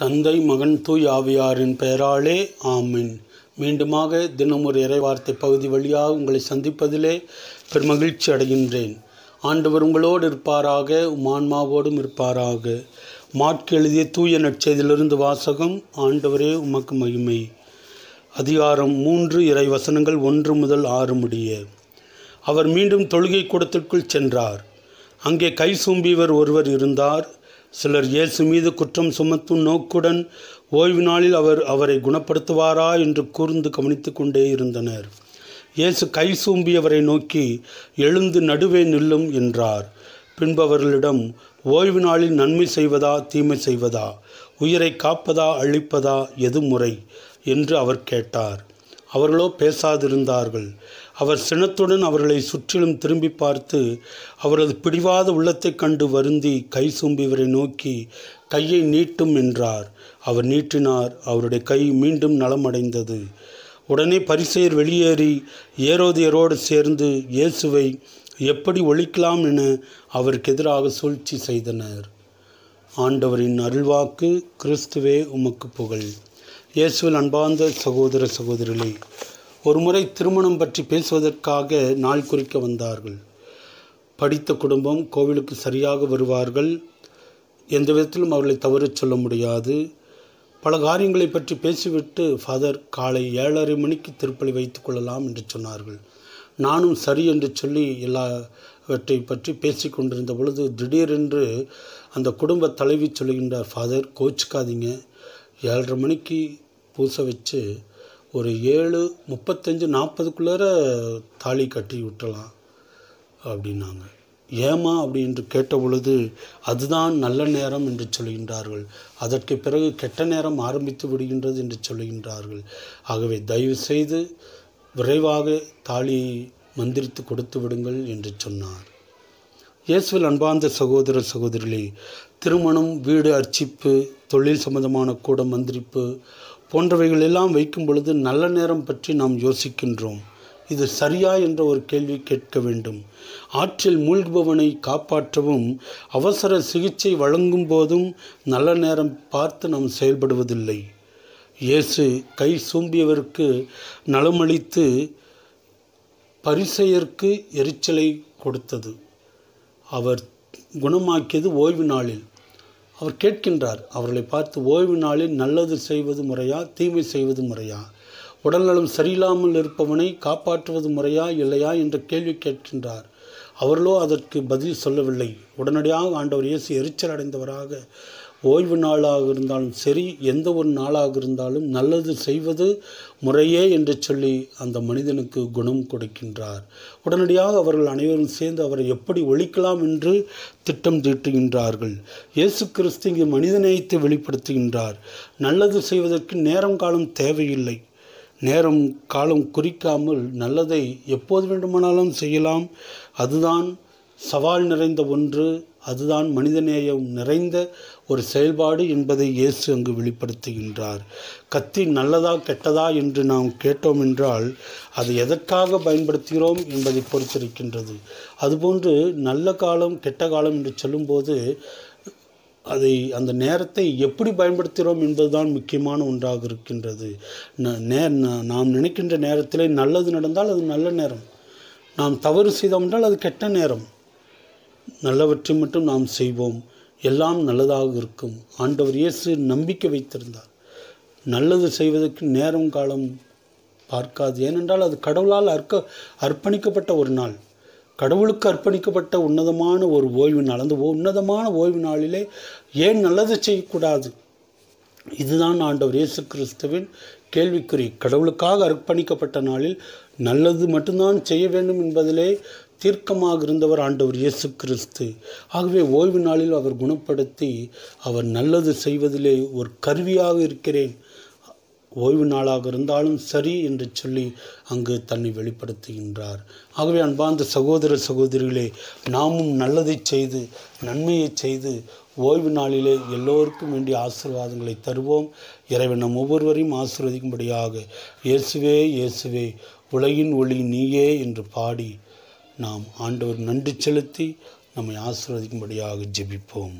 தந்தை மகன் தூய் ஆவியாரின் பெயராலே ஆமின். மீண்டுமாக தினம் ஒரு இறைவார்த்தை பகுதி வழியாக உங்களை சந்திப்பதிலே பெருமகிழ்ச்சி அடைகின்றேன். ஆண்டவர் உங்களோடு இருப்பாராக உமான்மாவோடும் இருப்பாராக. மாற்கு எழுதிய தூய நட்செய்திலிருந்து வாசகம் ஆண்டவரே உமக்கு மகிமை. அதிகாரம் மூன்று இறை வசனங்கள் ஒன்று முதல் ஆறு முடிய. அவர் மீண்டும் தொழுகை கூடத்திற்குள் சென்றார். அங்கே கை சூம்பியவர் ஒருவர் இருந்தார். சிலர் இயேசு மீது குற்றம் சுமத்தும் நோக்குடன் ஓய்வு நாளில் அவர் அவரை குணப்படுத்துவாரா என்று கூர்ந்து கவனித்து கொண்டே இருந்தனர். இயேசு கை சூம்பியவரை நோக்கி எழுந்து நடுவே நில்லும் என்றார். பின்பு அவர்களிடம் ஓய்வு நாளில் நன்மை செய்வதா தீமை செய்வதா? உயிரை காப்பதா அழிப்பதா எது முறை? என்று அவர் கேட்டார். அவர்களோ பேசாதிருந்தார்கள். அவர் சினத்துடன் அவர்களை சுற்றிலும் திரும்பி பார்த்து அவரது பிடிவாத உள்ளத்தைக் கண்டு வருந்தி கை சூம்பியவரை நோக்கி கையை நீட்டும் என்றார். அவர் நீட்டினார். அவருடைய கை மீண்டும் நலமடைந்தது. உடனே பரிசெயர் வெளியேறி ஏரோதியரோடு சேர்ந்து இயேசுவை எப்படி ஒழிக்கலாம் என அவருக்கு எதிராக சூழ்ச்சி செய்தனர். ஆண்டவரின் அருள்வாக்கு கிறிஸ்துவே உமக்கு புகழ். இயேசுவில் அன்பார்ந்த சகோதர சகோதரிகளே ஒருமுறை திருமணம் பற்றி பேசுவதற்காக நாள் குறிக்க வந்தார்கள். படித்த குடும்பம் கோவிலுக்கு சரியாக வருவார்கள். எந்த விதத்திலும் அவர்களை தவறு சொல்ல முடியாது. பல காரியங்களை பற்றி பேசிவிட்டு ஃபாதர் காலை ஏழரை மணிக்கு திருப்பலி வைத்து கொள்ளலாம் என்று சொன்னார்கள். நானும் சரி என்று சொல்லி எல்லாவற்றை பற்றி பேசி கொண்டிருந்த பொழுது திடீரென்று அந்த குடும்ப தலைவி சொல்லுகின்றார் ஃபாதர் கோச்சிக்காதீங்க. ஏழரை மணிக்கு பூசை வச்சு ஒரு ஏழு முப்பத்தஞ்சு நாற்பதுக்குள்ளார தாலி கட்டி விட்டுலாம் அப்படின்னாங்க. ஏமா அப்படி என்று கேட்ட பொழுது அதுதான் நல்ல நேரம் என்று சொல்கின்றார்கள். அதற்கு பிறகு கெட்ட நேரம் ஆரம்பித்து விடுகின்றது என்று சொல்கின்றார்கள். ஆகவே தயவு செய்து விரைவாக தாலி மந்திரித்து கொடுத்து விடுங்கள் என்று சொன்னார். இயேசுவில் அன்பார்ந்த சகோதர சகோதரிகளே திருமணம் வீடு அர்ச்சிப்பு தொழில் சம்பந்தமான கூட மந்திரிப்பு போன்றவைகள் எல்லாம் வைக்கும் பொழுது நல்ல நேரம் பற்றி நாம் யோசிக்கின்றோம். இது சரியா என்ற ஒரு கேள்வி கேட்க வேண்டும். ஆற்றில் மூழ்குபவனை காப்பாற்றவும் அவசர சிகிச்சை வழங்கும் போதும் நல்ல நேரம் பார்த்து நாம் செயல்படுவதில்லை. இயேசு கை சூம்பியவருக்கு நலமளித்து பரிசெயருக்கு எரிச்சலை கொடுத்தது. அவர் குணமாக்கியது ஓய்வு நாளில். அவர் கேட்கின்றார் அவர்களை பார்த்து ஓய்வு நாளில் நல்லது செய்வது முறையா தீமை செய்வது முறையா? உடல்நலம் சரியில்லாமல் இருப்பவனை காப்பாற்றுவது முறையா இல்லையா என்ற கேள்வி கேட்கின்றார். அவர்களோ அதற்கு பதில் சொல்லவில்லை. உடனடியாக ஆண்டவர் இயேசு எரிச்சல் அடைந்தவராக ஓய்வு நாளாக இருந்தாலும் சரி எந்த ஒரு நாளாக இருந்தாலும் நல்லது செய்வது முறையே என்று சொல்லி அந்த மனிதனுக்கு குணம் கொடுக்கின்றார். உடனடியாக அவர்கள் அனைவரும் சேர்ந்து அவரை எப்படி ஒழிக்கலாம் என்று திட்டம் தீட்டுகின்றார்கள். இயேசு கிறிஸ்து இங்கு மனிதநேயத்தை வெளிப்படுத்துகின்றார். நல்லது செய்வதற்கு நேரம் காலம் தேவையில்லை. நேரம் காலம் குறிக்காமல் நல்லதை எப்போது வேண்டுமானாலும் செய்யலாம். அதுதான் சவால் நிறைந்த ஒன்று. அதுதான் மனிதநேயம் நிறைந்த ஒரு செயல்பாடு என்பதை இயேசு அங்கு வெளிப்படுத்துகின்றார். கத்தி நல்லதா கெட்டதா என்று நாம் கேட்டோம் என்றால் அதை எதற்காக பயன்படுத்துகிறோம் என்பதை பொறுத்திருக்கின்றது. அதுபோன்று நல்ல காலம் கெட்ட காலம் என்று சொல்லும்போது அதை அந்த நேரத்தை எப்படி பயன்படுத்துகிறோம் என்பதுதான் முக்கியமான ஒன்றாக இருக்கின்றது. நே நாம் நினைக்கின்ற நேரத்திலே நல்லது நடந்தால் அது நல்ல நேரம். நாம் தவறு செய்தோம் என்றால் அது கெட்ட நேரம். நல்லவற்றை மட்டும் நாம் செய்வோம். எல்லாம் நல்லதாக இருக்கும். ஆண்டவர் இயேசு நம்பிக்கை வைத்திருந்தார். நல்லது செய்வதற்கு நேரம் காலம் பார்க்காது. ஏனென்றால் அது கடவுளால் அர்க்க அர்ப்பணிக்கப்பட்ட ஒரு நாள். கடவுளுக்கு அர்ப்பணிக்கப்பட்ட உன்னதமான ஒரு ஓய்வு நாள். அந்த உன்னதமான ஓய்வு நாளிலே ஏன் நல்லது செய்யக்கூடாது? இதுதான் ஆண்டவர் இயேசு கிறிஸ்துவின் கேள்விக்குறி. கடவுளுக்காக அர்ப்பணிக்கப்பட்ட நாளில் நல்லது மட்டும்தான் செய்ய வேண்டும் என்பதிலே தீர்க்கமாக இருந்தவர் ஆண்டவர் இயேசு கிறிஸ்து. ஆகவே ஓய்வு நாளில் அவர் குணப்படுத்தி அவர் நல்லது செய்வதிலே ஒரு கருவியாக இருக்கிறேன். ஓய்வு நாளாக இருந்தாலும் சரி என்று சொல்லி அங்கு தன்னை வெளிப்படுத்துகின்றார். ஆகவே அன்பார்ந்த சகோதர சகோதரிகளே நாமும் நல்லதை செய்து நன்மையை செய்து ஓய்வு நாளிலே எல்லோருக்கும் வேண்டிய ஆசீர்வாதங்களை தருவோம். இறைவன் நம் ஒவ்வொருவரையும் ஆசீர்வதிக்கும்படியாக இயேசுவே இயேசுவே உலகின் ஒளி நீயே என்று பாடி நாம் ஆண்டவர் நன்றி செலுத்தி நம்மை ஆசிர்வதிக்கும்படியாக ஜெபிப்போம்.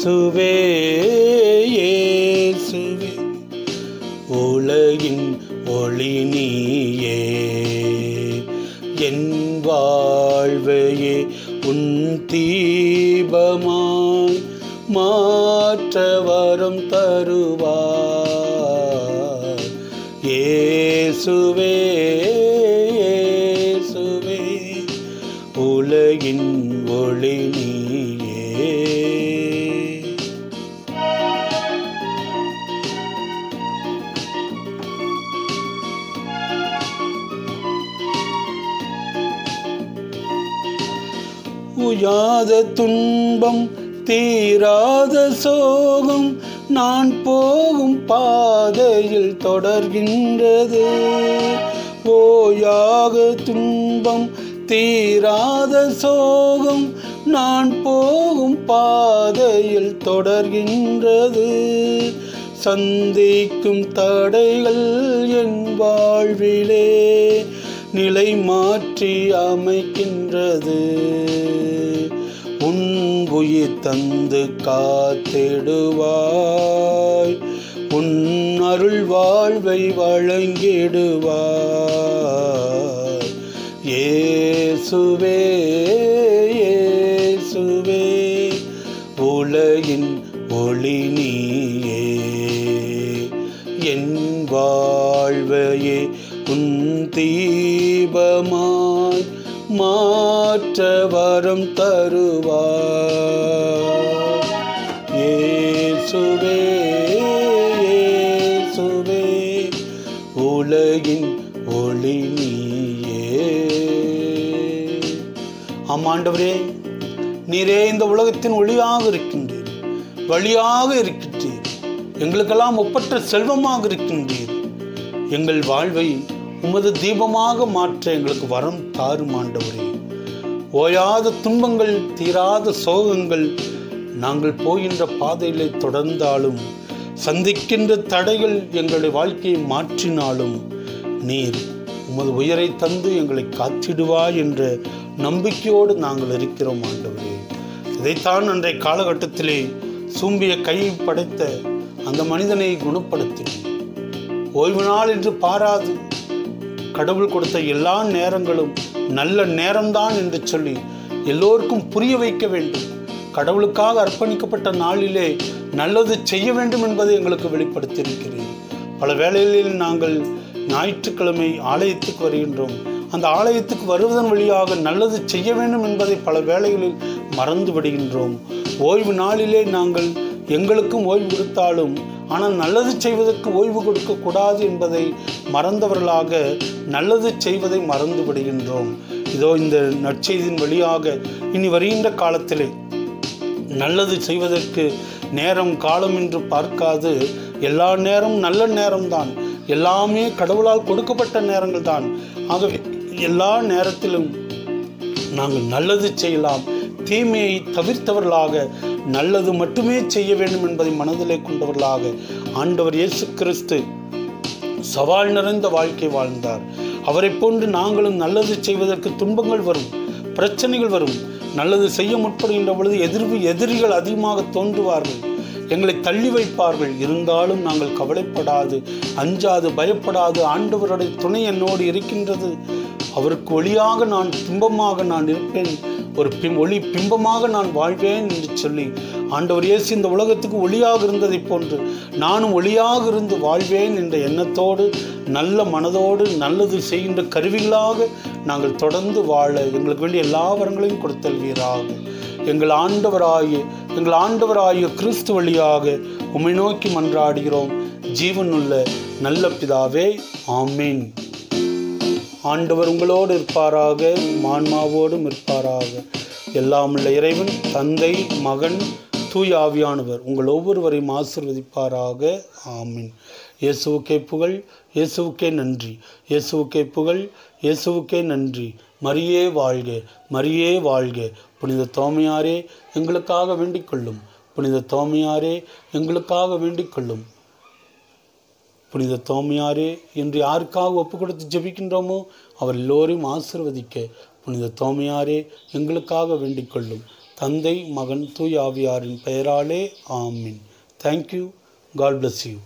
இயேசுவே இயேசுவே உலகின் ஒளி நீயே. என் வாழ்வையே உன் தீபமாய் மாற்ற வரம் தருவார். இயேசுவே இயேசுவே உலகின் ஒளி உயாத துன்பம் தீராத சோகம் நான் போகும் பாதையில் தொடர்கின்றது. போயாக துன்பம் தீராத சோகம் நான் போகும் பாதையில் தொடர்கின்றது. சந்திக்கும் தடைகள் என் வாழ்விலே நிலை மாற்றி அமைக்கின்றது. உன் உயிர் தந்து காத்திடுவாய். உன் அருள் வாழ்வை வழங்கிடுவாய். ஏசுவே ஏசுவே உலகின் ஒளி நீயே. என் வாழ்வையே உன் தீபமாய் மாற்ற வரம் தருவார் இயேசுவே உலகின் ஒளி நீயே. ஆமாண்டவரே நீரே இந்த உலகத்தின் ஒளியாக இருக்கின்றீர் வழியாக இருக்கின்றீர். எங்களுக்கெல்லாம் ஒப்பற்ற செல்வமாக இருக்கின்றீர். எங்கள் வாழ்வை உமது தீபமாக மாற்ற எங்களுக்கு வரம் தாரும் ஆண்டவரே. ஓயாத துன்பங்கள் தீராத சோகங்கள் நாங்கள் போகின்ற பாதையிலே தொடர்ந்தாலும் சந்திக்கின்ற தடைகள் எங்களுடைய வாழ்க்கையை மாற்றினாலும் நீர் உமது உயரை தந்து எங்களை காத்திடுவாய் என்ற நம்பிக்கையோடு நாங்கள் இருக்கிறோம் ஆண்டவரே. இதைத்தான் அன்றைய காலகட்டத்திலே சூம்பிய கையை படைத்த அந்த மனிதனை குணப்படுத்தினோம். ஓய்வு நாள் என்று பாராது கடவுள் கொடுத்த எல்லா நேரங்களும் நல்ல நேரம்தான் என்று சொல்லி எல்லோருக்கும் புரிய வைக்க வேண்டும். கடவுளுக்காக அர்ப்பணிக்கப்பட்ட நாளிலே நல்லது செய்ய வேண்டும் என்பதை எங்களுக்கு வெளிப்படுத்தியிருக்கிறேன் பல வேளைகளில் நாங்கள் ஞாயிற்றுக்கிழமை ஆலயத்துக்கு வருகின்றோம். அந்த ஆலயத்துக்கு வருவதன் வழியாக நல்லது செய்ய வேண்டும் என்பதை பல வேளைகளில் மறந்து விடுகின்றோம் ஓய்வு நாளிலே நாங்கள் எங்களுக்கும் ஓய்வு கொடுத்தாலும் ஆனால் நல்லது செய்வதற்கு ஓய்வு கொடுக்கக்கூடாது என்பதை மறந்தவர்களாக நல்லது செய்வதை மறந்து விடுகின்றோம். இதோ இந்த நற்செய்தியின் வழியாக இனி வருகின்ற காலத்திலே நல்லது செய்வதற்கு நேரம் காலம் என்று பார்க்காது. எல்லா நேரம் நல்ல நேரம்தான். எல்லாமே கடவுளால் கொடுக்கப்பட்ட நேரங்கள் தான் ஆகவே எல்லா நேரத்திலும் நாங்கள் நல்லது செய்யலாம். தீமையை தவிர்த்தவர்களாக நல்லது மட்டுமே செய்ய வேண்டும் என்பதை மனதிலே கொண்டவர்களாக ஆண்டவர் இயேசு கிறிஸ்து சவால் நிறைந்த வாழ்க்கை வாழ்ந்தார். அவரை போன்று நாங்களும் நல்லது செய்வதற்கு துன்பங்கள் வரும் பிரச்சனைகள் வரும். நல்லது செய்ய முற்படுகின்ற பொழுது எதிர்வு எதிரிகள் அதிகமாக தோன்றுவார்கள். எங்களை தள்ளி வைப்பார்கள். இருந்தாலும் நாங்கள் கவலைப்படாது அஞ்சாது பயப்படாது. ஆண்டவருடைய துணை என்னோடு இருக்கின்றது. அவருக்கு ஒளியாக நான் துன்பமாக நான் இருப்பேன். ஒரு பிம் ஒளி பிம்பமாக நான் வாழ்வேன் என்று சொல்லி ஆண்டவர் இயேசு இந்த உலகத்துக்கு ஒளியாக இருந்ததைப் போன்று நானும் ஒளியாக இருந்து வாழ்வேன் என்ற எண்ணத்தோடு நல்ல மனதோடு நல்லது செய்கின்ற கருவிகளாக நாங்கள் தொடர்ந்து வாழ எங்களுக்கு வேண்டிய எல்லா வரங்களையும் கொடுத்தல்வீராக எங்கள் ஆண்டவராகிய எங்கள் ஆண்டவராகிய கிறிஸ்து வழியாக உம்மை நோக்கி மன்றாடுகிறோம். ஜீவனுள்ள நல்ல பிதாவே ஆமீன். ஆண்டவர் உங்களோடு இருப்பாராக மான்மாவோடும் இருப்பாராக. எல்லாம் உள்ள இறைவன் தந்தை மகன் தூய் ஆவியானவர் உங்கள் ஒவ்வொருவரையும் ஆசிர்வதிப்பாராக. ஆமீன். இயேசுவுக்கே புகழ் இயேசுவுக்கே நன்றி. இயேசுவுக்கே புகழ் இயேசுவுக்கே நன்றி. மரியே வாழ்க மரியே வாழ்க. புனித தோமையாரே எங்களுக்காக வேண்டிக் கொள்ளும். புனித தோமையாரே எங்களுக்காக வேண்டிக் கொள்ளும். புனித தோமையாரே என்று யாருக்காக ஒப்பு கொடுத்து ஜெபிக்கின்றோமோ அவர் எல்லோரையும் ஆசிர்வதிக்க. புனித தோமையாரே எங்களுக்காக வேண்டிக் கொள்ளும் தந்தை மகன் தூய் ஆவியாரின் பெயராலே ஆமீன். Thank you God bless you